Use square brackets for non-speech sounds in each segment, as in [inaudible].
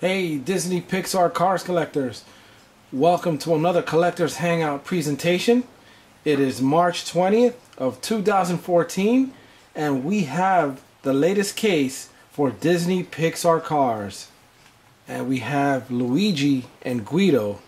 Hey, Disney Pixar Cars collectors. Welcome to another Collectors Hangout presentation. It is March 20th of 2014 and we have the latest case for Disney Pixar Cars. And we have Luigi and Guido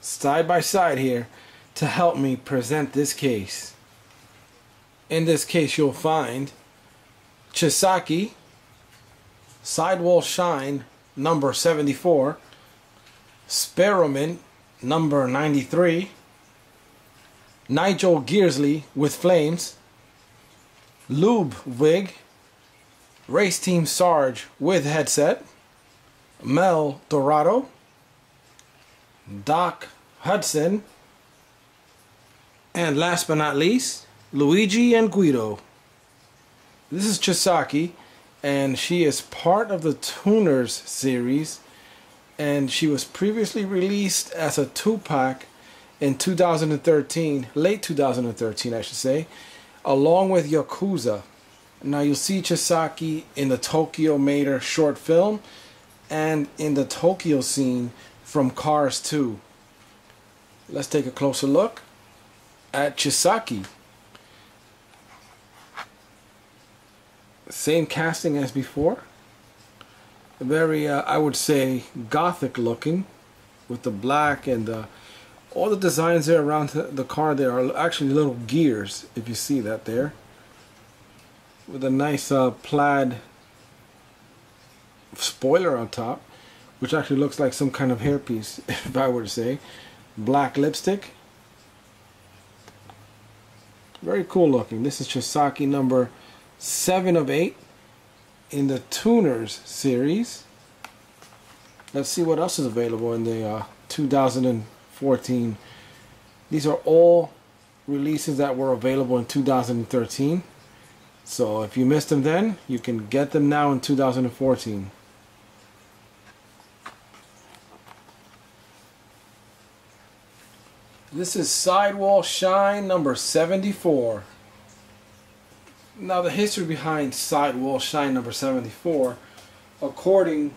side by side here to help me present this case. In this case you'll find Chisaki Sidewall Shine number 74, Sparemint number 93, Nigel Gearsley with Flames, Lube Wig, Race Team Sarge with headset, Mel Dorado, Doc Hudson, and last but not least, Luigi and Guido. This is Chisaki and she is part of the Tuners series and she was previously released as a two-pack in 2013 late 2013 I should say along with Yakuza. Now you'll see Chisaki in the Tokyo Mater short film and in the Tokyo scene from Cars 2 let's take a closer look at Chisaki same casting as before. Very, uh, I would say, gothic looking, with the black and the, all the designs there around the car. There are actually little gears, if you see that there, with a nice uh, plaid spoiler on top, which actually looks like some kind of hairpiece, [laughs] if I were to say. Black lipstick. Very cool looking. This is Chisaki number seven of eight in the Tuners series. Let's see what else is available in the uh, 2014. These are all releases that were available in 2013. So if you missed them then, you can get them now in 2014. This is Sidewall Shine number 74. Now the history behind Sidewall Shine number 74, according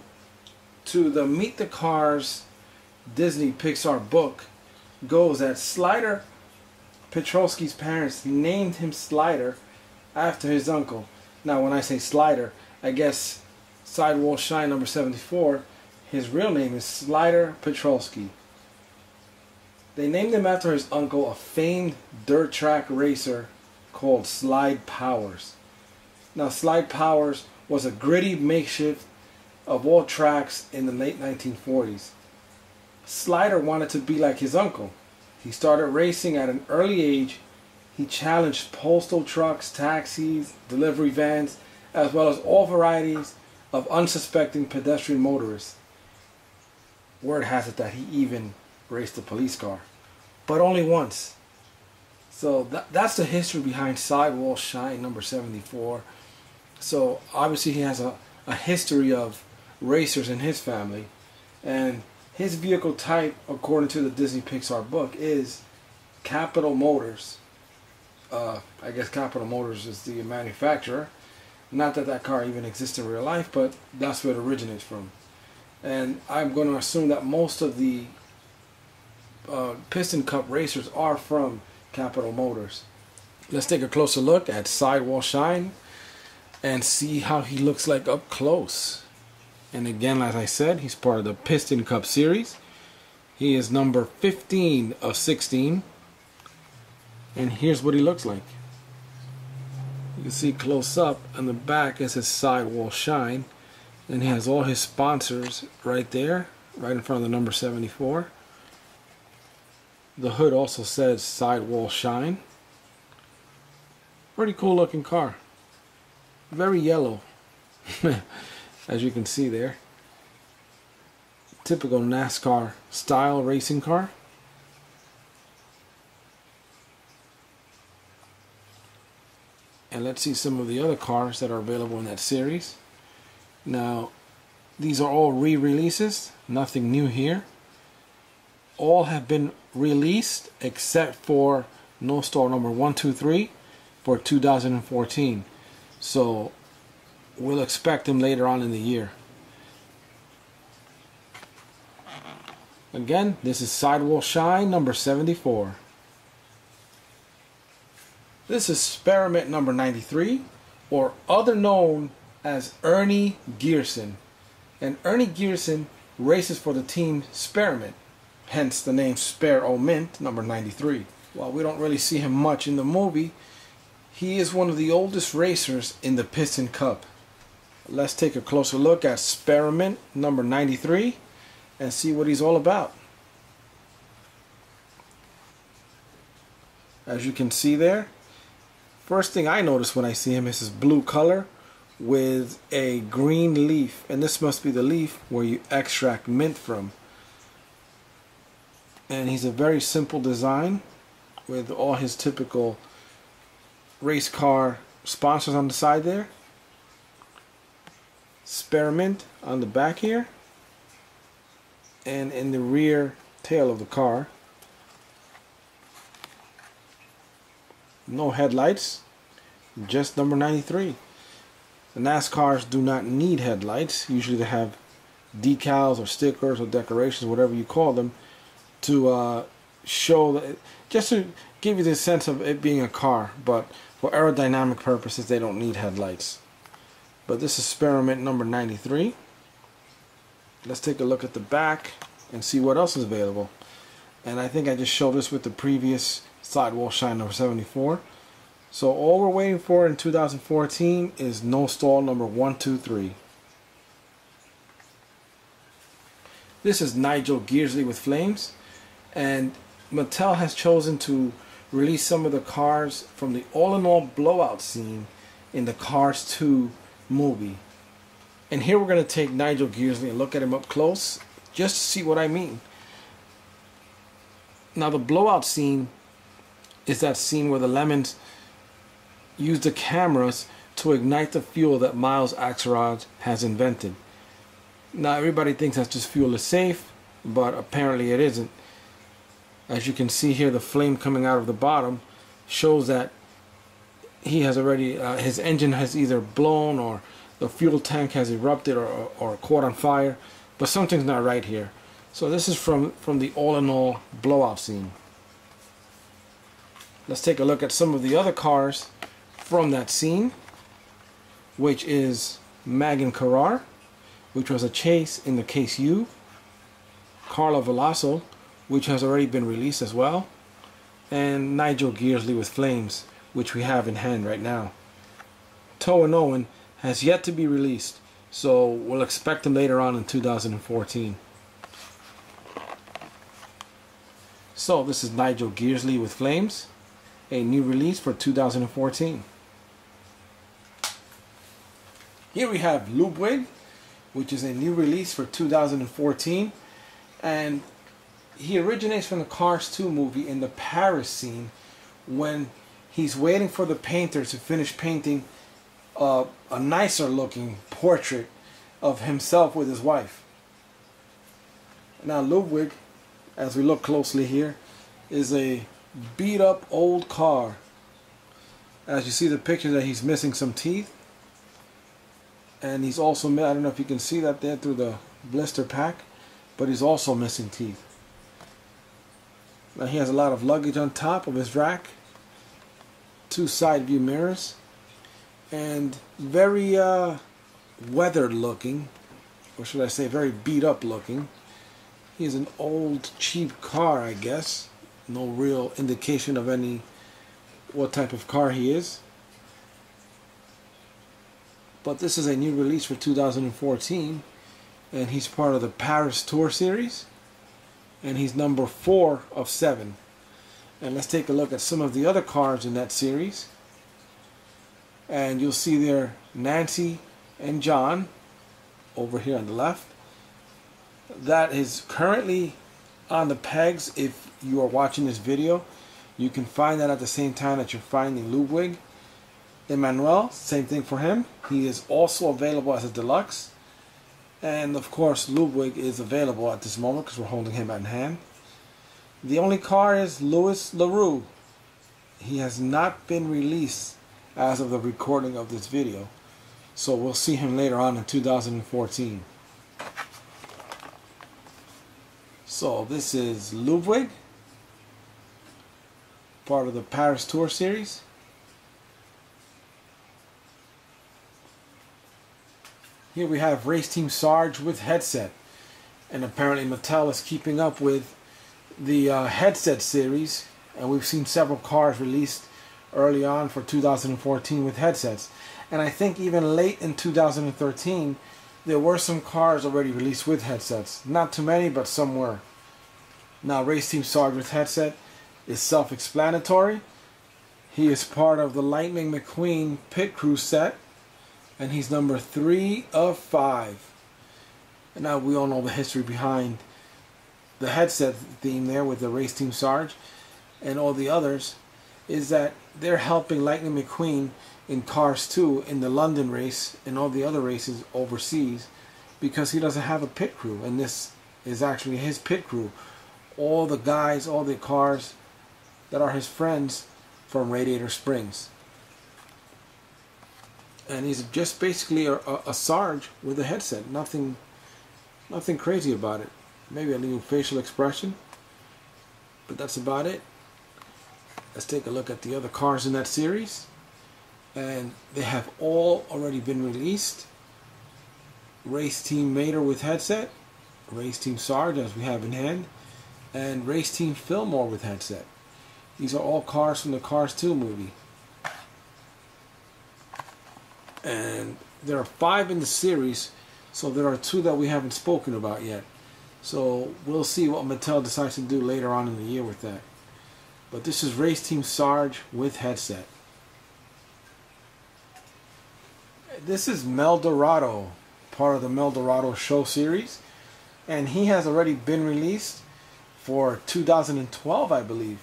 to the Meet the Cars Disney Pixar book, goes that Slider Petrovsky's parents named him Slider after his uncle. Now when I say Slider, I guess Sidewall Shine number 74, his real name is Slider Petrovsky. They named him after his uncle, a famed dirt track racer called Slide Powers. Now, Slide Powers was a gritty makeshift of all tracks in the late 1940s. Slider wanted to be like his uncle. He started racing at an early age. He challenged postal trucks, taxis, delivery vans, as well as all varieties of unsuspecting pedestrian motorists. Word has it that he even raced a police car, but only once. So that, that's the history behind Sidewall Shine number 74. So obviously he has a, a history of racers in his family. And his vehicle type, according to the Disney Pixar book, is Capital Motors. Uh, I guess Capital Motors is the manufacturer. Not that that car even exists in real life, but that's where it originates from. And I'm going to assume that most of the uh, Piston Cup racers are from Capital Motors. Let's take a closer look at Sidewall Shine and see how he looks like up close. And again, as I said, he's part of the Piston Cup Series. He is number 15 of 16. And here's what he looks like. You can see close up on the back is his Sidewall Shine. And he has all his sponsors right there, right in front of the number 74. The hood also says sidewall shine. Pretty cool looking car. Very yellow. [laughs] As you can see there. Typical NASCAR style racing car. And let's see some of the other cars that are available in that series. Now, these are all re-releases. Nothing new here all have been released except for No Stall number 123 for 2014. So we'll expect them later on in the year. Again, this is Sidewall Shine number 74. This is Spearmint number 93, or other known as Ernie Gearson. And Ernie Gearson races for the team Spearmint, hence the name Spare O Mint number 93. While we don't really see him much in the movie, he is one of the oldest racers in the Piston Cup. Let's take a closer look at Spearmint number 93 and see what he's all about. As you can see there, first thing I notice when I see him is his blue color with a green leaf. And this must be the leaf where you extract mint from. And he's a very simple design with all his typical race car sponsors on the side there. Spearmint on the back here and in the rear tail of the car. No headlights, just number 93. The NASCARs do not need headlights. Usually they have decals or stickers or decorations, whatever you call them, to uh, show that, just to give you the sense of it being a car. But for aerodynamic purposes, they don't need headlights. But this is Spearmint number 93. Let's take a look at the back and see what else is available. And I think I just showed this with the previous sidewall shine number 74. So all we're waiting for in 2014 is no stall number 123. This is Nigel Gearsley with Flames and Mattel has chosen to release some of the cars from the Allinol blowout scene in the Cars 2 movie. And here we're going to take Nigel Gearsley and look at him up close just to see what I mean. Now the blowout scene is that scene where the Lemons use the cameras to ignite the fuel that Miles Axelrod has invented. Now everybody thinks that this fuel is safe, but apparently it isn't. As you can see here, the flame coming out of the bottom shows that he has already, uh, his engine has either blown or the fuel tank has erupted or, or, caught on fire, but something's not right here. So this is from, from the Allinol blowout scene. Let's take a look at some of the other cars from that scene, which is Magen Carrar, which was a chase in the Case U, Carla Veloso, which has already been released as well, and Nigel Gearsley with Flames, which we have in hand right now. Toe Owen has yet to be released, so we'll expect them later on in 2014. So this is Nigel Gearsley with Flames, a new release for 2014. Here we have Ludwig, which is a new release for 2014, and he originates from the Cars 2 movie in the Paris scene when he's waiting for the painter to finish painting uh, a nicer looking portrait of himself with his wife. Now Ludwig, as we look closely here, is a beat up old car. As you see the picture that he's missing some teeth. And he's also, I don't know if you can see that there through the blister pack, but he's also missing teeth. He has a lot of luggage on top of his rack. Two side view mirrors and very uh, weathered looking, or should I say very beat up looking. He's an old cheap car, I guess. No real indication of any what type of car he is. But this is a new release for 2014, and he's part of the Paris Tour Series, and he's number four of seven. And let's take a look at some of the other cars in that series. And you'll see there Nancy and John over here on the left. That is currently on the pegs. If you are watching this video you can find that at the same time that you're finding Ludwig. Emmanuel same thing for him. He is also available as a deluxe and of course Ludwig is available at this moment because we're holding him in hand the only car is Louis LaRue he has not been released as of the recording of this video. So we'll see him later on in 2014. So this is Ludwig, part of the Paris Tour Series. Here we have Race Team Sarge with headset. And apparently Mattel is keeping up with the uh, headset series. And we've seen several cars released early on for 2014 with headsets. And I think even late in 2013, there were some cars already released with headsets. Not too many, but some were. Now, Race Team Sarge with headset is self-explanatory. He is part of the Lightning McQueen pit crew set, and he's number three of five. And now we all know the history behind the headset theme there with the Race Team Sarge and all the others is that they're helping Lightning McQueen in Cars 2 in the London race and all the other races overseas because he doesn't have a pit crew. And this is actually his pit crew. All the guys all the cars that are his friends from Radiator Springs and he's just basically a, a, a Sarge with a headset nothing nothing crazy about it maybe a little facial expression but that's about it let's take a look at the other cars in that series and they have all already been released. Race Team Mater with headset, Race Team Sarge as we have in hand, and Race Team Fillmore with headset. These are all cars from the Cars 2 movie. And there are five in the series, so there are two that we haven't spoken about yet. So we'll see what Mattel decides to do later on in the year with that. But this is Race Team Sarge with headset. this is Mel Dorado, part of the Mel Dorado show series, and he has already been released for 2012, I believe.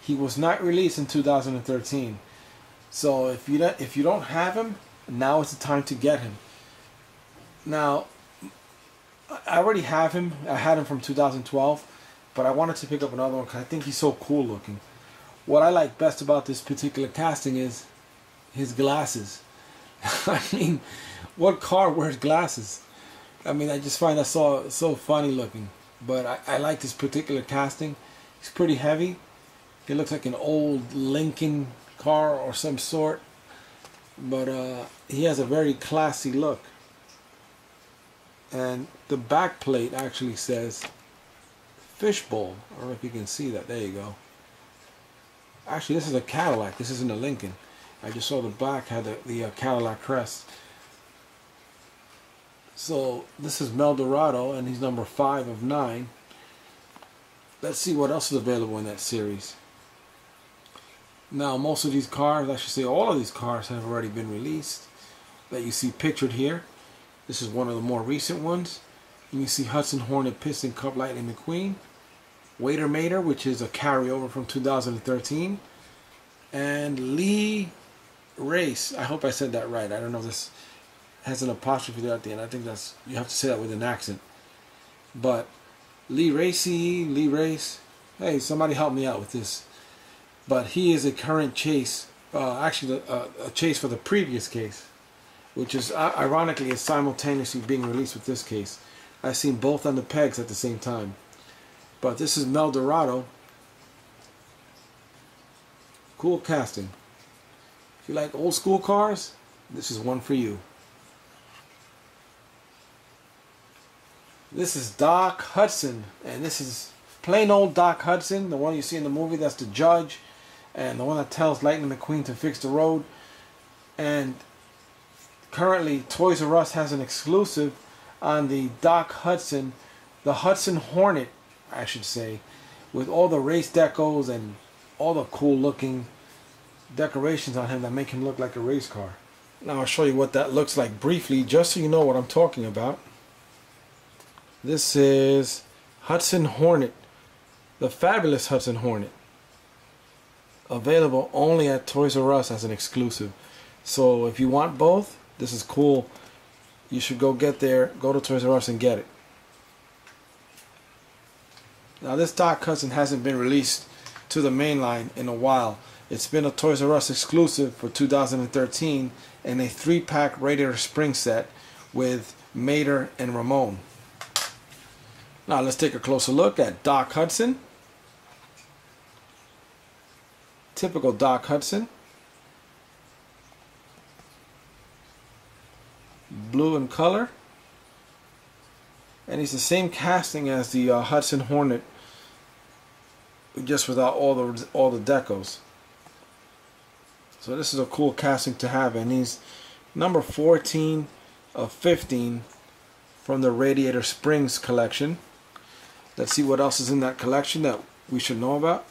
He was not released in 2013. So if you don't, if you don't have him, now is the time to get him. Now, I already have him. I had him from 2012, but I wanted to pick up another one because I think he's so cool looking. What I like best about this particular casting is his glasses. [laughs] I mean, what car wears glasses? I mean, I just find that so so funny looking. But I, I like this particular casting. It's pretty heavy. It looks like an old Lincoln car or some sort. But uh, he has a very classy look. And the back plate actually says fishbowl. I don't know if you can see that. There you go. Actually, this is a Cadillac. This isn't a Lincoln. I just saw the back had the, the uh, Cadillac crest. So this is Mel Dorado, and he's number five of nine. Let's see what else is available in that series. Now, most of these cars, I should say all of these cars, have already been released that you see pictured here. This is one of the more recent ones. And you see Hudson Hornet Piston Cup Lightning McQueen. Waiter Mater, which is a carryover from 2013. And Lee race. I hope I said that right. I don't know if this has an apostrophe there at the end. I think that's you have to say that with an accent. But Lee Racy, Lee Race. Hey, somebody help me out with this. But he is a current chase, uh, actually uh, a chase for the previous case, which is uh, ironically is simultaneously being released with this case. I've seen both on the pegs at the same time. But this is Mel Dorado. Cool casting. If you like old school cars, this is one for you. This is Doc Hudson, and this is plain old Doc Hudson, the one you see in the movie that's the judge, and the one that tells Lightning McQueen to fix the road. And currently, Toys R Us has an exclusive on the Doc Hudson, the Hudson Hornet, I should say, with all the race decos and all the cool looking decorations on him that make him look like a race car. Now I'll show you what that looks like briefly just so you know what I'm talking about. This is Hudson Hornet, the fabulous Hudson Hornet. Available only at Toys R Us as an exclusive. So if you want both, this is cool. You should go get there, go to Toys R Us and get it. Now this Doc Hudson hasn't been released to the main line in a while. It's been a Toys R Us exclusive for 2013 and a three-pack Radiator Spring set with Mater and Ramone. Now let's take a closer look at Doc Hudson. Typical Doc Hudson. Blue in color. And he's the same casting as the uh, Hudson Hornet, just without all the all the decals. So this is a cool casting to have, and he's number 14 of 15 from the Radiator Springs collection. Let's see what else is in that collection that we should know about.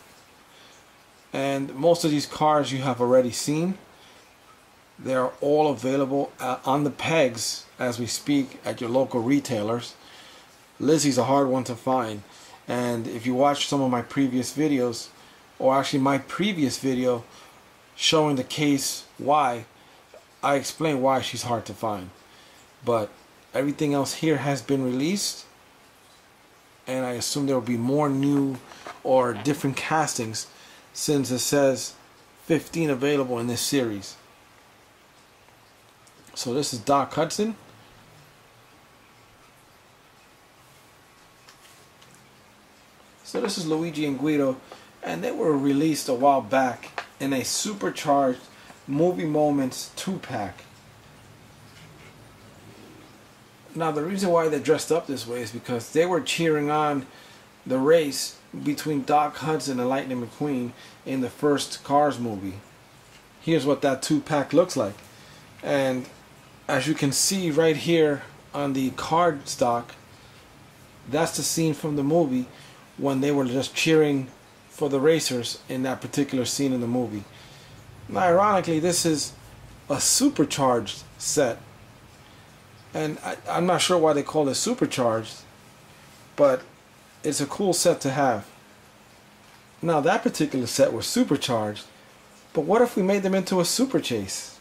And most of these cars you have already seen. They are all available uh, on the pegs as we speak at your local retailers. Lizzie's a hard one to find. And if you watch some of my previous videos, or actually my previous video showing the case why, I explain why she's hard to find. But everything else here has been released and I assume there will be more new or different castings since it says 15 available in this series. So this is Doc Hudson. So this is Luigi and Guido and they were released a while back in a supercharged movie moments 2 pack. Now the reason why they're dressed up this way is because they were cheering on the race between Doc Hudson and Lightning McQueen in the first Cars movie. Here's what that two pack looks like. And as you can see right here on the card stock, that's the scene from the movie when they were just cheering for the racers in that particular scene in the movie. Now, ironically, this is a supercharged set and I, I'm not sure why they call it supercharged, but it's a cool set to have. Now that particular set was supercharged, but what if we made them into a super chase?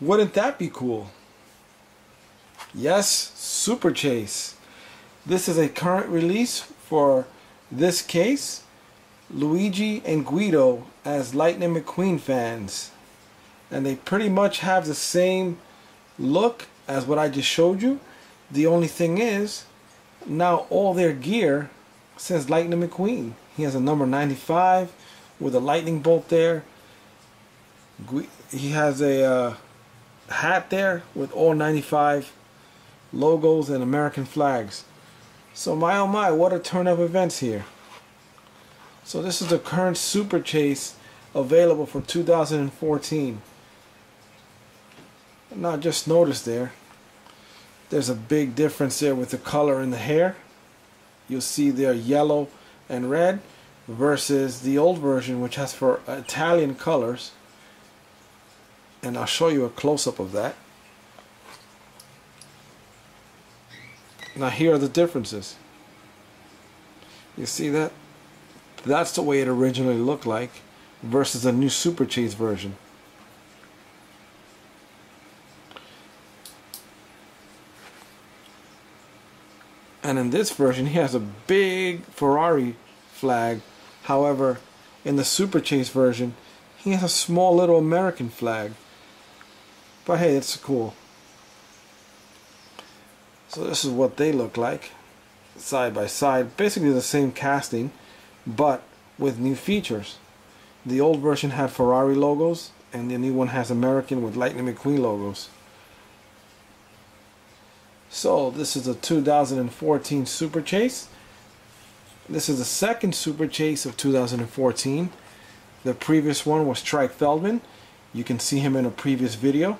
Wouldn't that be cool? Yes, super chase. This is a current release for this case. Luigi and Guido as Lightning McQueen fans. And they pretty much have the same look as what I just showed you. The only thing is, now all their gear says Lightning McQueen. He has a number 95 with a lightning bolt there. He has a uh, hat there with all 95 logos and American flags. So my oh my, what a turn of events here. So this is the current Super Chase available for 2014. Now just notice there, there's a big difference there with the color in the hair. You'll see there yellow and red versus the old version which has for Italian colors. And I'll show you a close-up of that. Now here are the differences. You see that? That's the way it originally looked like versus the new Super Chase version. And in this version, he has a big Ferrari flag. However, in the Super Chase version, he has a small little American flag. But hey, it's cool. So this is what they look like side by side. Basically the same casting, but with new features. The old version had Ferrari logos, and the new one has American with Lightning McQueen logos. So this is a 2014 Super Chase. This is the second Super Chase of 2014. The previous one was Trike Feldman. You can see him in a previous video.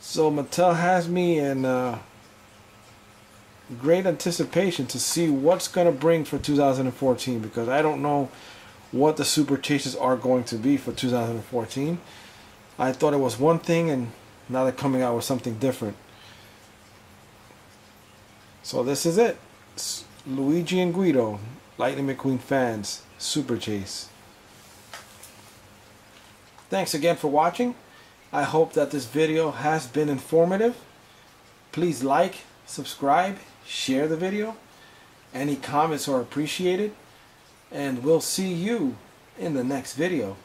So Mattel has me in uh, great anticipation to see what's going to bring for 2014 because I don't know what the Super Chases are going to be for 2014. I thought it was one thing and now they're coming out with something different. So this is it. It's Luigi and Guido, Lightning McQueen fans, Super Chase. Thanks again for watching. I hope that this video has been informative. Please like, subscribe, share the video. Any comments are appreciated. And we'll see you in the next video.